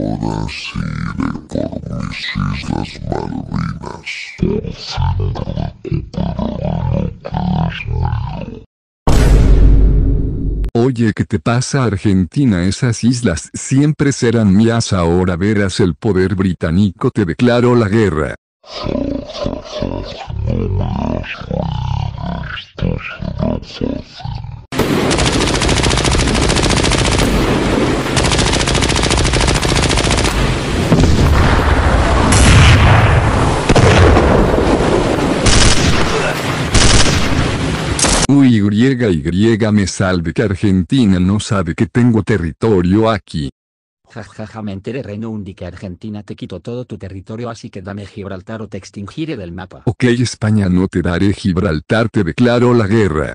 Ahora sí iré por mis Islas Malvinas. Oye, ¿qué te pasa Argentina? Esas islas siempre serán mías. Ahora verás el poder británico te declaró la guerra. Uy, Y, me salve que Argentina no sabe que tengo territorio aquí. Jajaja me enteré Reino Undi que Argentina te quitó todo tu territorio así que dame Gibraltar o te extingiré del mapa. Ok España no te daré Gibraltar te declaro la guerra.